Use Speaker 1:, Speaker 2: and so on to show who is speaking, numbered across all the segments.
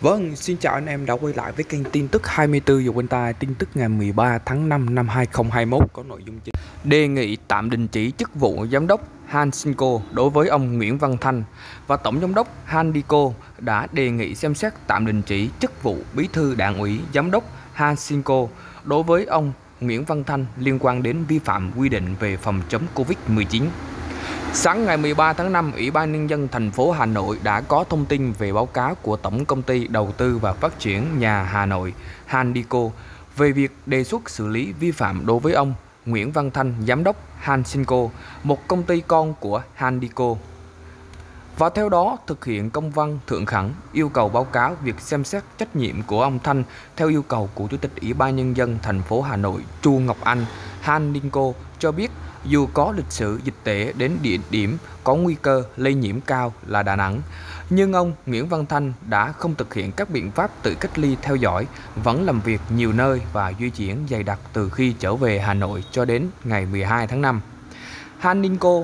Speaker 1: Vâng, xin chào anh em đã quay lại với kênh tin tức 24 giờ quanh tai, tin tức ngày 13 tháng 5 năm 2021 có nội dung chính. Đề nghị tạm đình chỉ chức vụ giám đốc Hansinco đối với ông Nguyễn Văn Thanh và tổng giám đốc Handico đã đề nghị xem xét tạm đình chỉ chức vụ bí thư đảng ủy giám đốc Hansinco đối với ông Nguyễn Văn Thanh liên quan đến vi phạm quy định về phòng chống Covid-19. Sáng ngày 13 tháng 5, Ủy ban Nhân dân thành phố Hà Nội đã có thông tin về báo cáo của Tổng Công ty Đầu tư và Phát triển Nhà Hà Nội Handico về việc đề xuất xử lý vi phạm đối với ông Nguyễn Văn Thanh, Giám đốc Hansinco, một công ty con của Handico. Và theo đó, thực hiện công văn thượng khẳng yêu cầu báo cáo việc xem xét trách nhiệm của ông Thanh theo yêu cầu của Chủ tịch Ủy ban Nhân dân thành phố Hà Nội Chu Ngọc Anh, Handico cho biết dù có lịch sử dịch tễ đến địa điểm có nguy cơ lây nhiễm cao là Đà Nẵng, nhưng ông Nguyễn Văn Thanh đã không thực hiện các biện pháp tự cách ly theo dõi, vẫn làm việc nhiều nơi và di chuyển dày đặc từ khi trở về Hà Nội cho đến ngày 12 tháng 5. Haninco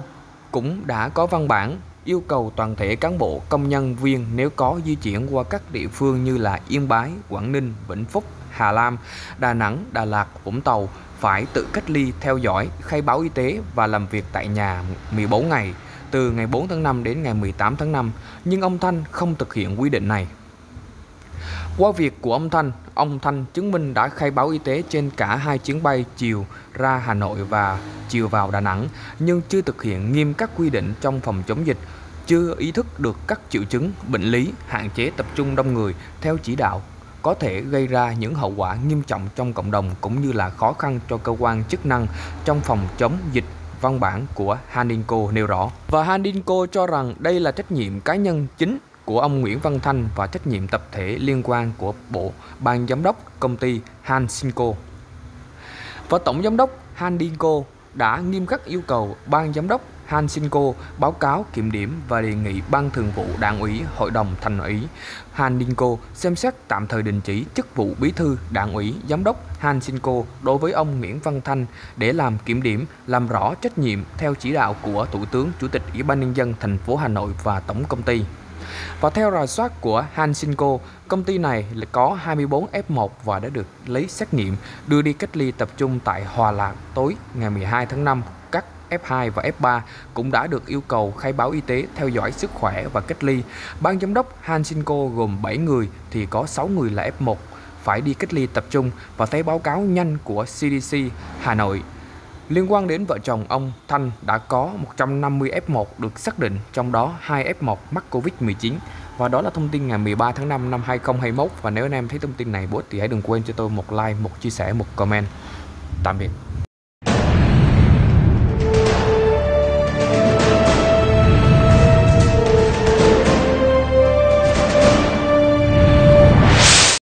Speaker 1: cũng đã có văn bản yêu cầu toàn thể cán bộ công nhân viên nếu có di chuyển qua các địa phương như là Yên Bái, Quảng Ninh, Vĩnh Phúc, Hà Lam, Đà Nẵng, Đà Lạt, Vũng Tàu phải tự cách ly theo dõi, khai báo y tế và làm việc tại nhà 14 ngày từ ngày 4 tháng 5 đến ngày 18 tháng 5, nhưng ông Thanh không thực hiện quy định này. Qua việc của ông Thanh, ông Thanh chứng minh đã khai báo y tế trên cả hai chuyến bay chiều ra Hà Nội và chiều vào Đà Nẵng, nhưng chưa thực hiện nghiêm các quy định trong phòng chống dịch, chưa ý thức được các triệu chứng, bệnh lý, hạn chế tập trung đông người theo chỉ đạo có thể gây ra những hậu quả nghiêm trọng trong cộng đồng cũng như là khó khăn cho cơ quan chức năng trong phòng chống dịch văn bản của Haninco nêu rõ. Và Haninco cho rằng đây là trách nhiệm cá nhân chính của ông Nguyễn Văn Thanh và trách nhiệm tập thể liên quan của Bộ Ban Giám đốc công ty Hansinco. Và Tổng Giám đốc Handinco đã nghiêm khắc yêu cầu Ban Giám đốc Han Hansinco báo cáo kiểm điểm và đề nghị Ban Thường vụ Đảng ủy Hội đồng Thành ủy Han Dinko xem xét tạm thời đình chỉ chức vụ bí thư Đảng ủy Giám đốc Han Hansinco đối với ông Nguyễn Văn Thanh để làm kiểm điểm, làm rõ trách nhiệm theo chỉ đạo của Thủ tướng Chủ tịch Ủy ban nhân dân thành phố Hà Nội và tổng công ty. Và theo rà soát của Hansinco, công ty này có 24 F1 và đã được lấy xét nghiệm đưa đi cách ly tập trung tại Hòa Lạc tối ngày 12 tháng 5 F2 và F3 cũng đã được yêu cầu khai báo y tế theo dõi sức khỏe và cách ly. Ban giám đốc Hansinco gồm 7 người thì có 6 người là F1 phải đi cách ly tập trung và thấy báo cáo nhanh của CDC Hà Nội Liên quan đến vợ chồng ông Thanh đã có 150 F1 được xác định, trong đó 2 F1 mắc Covid-19. Và đó là thông tin ngày 13 tháng 5 năm 2021. Và nếu anh em thấy thông tin này bổ ích thì hãy đừng quên cho tôi một like, một chia sẻ, một comment. Tạm biệt.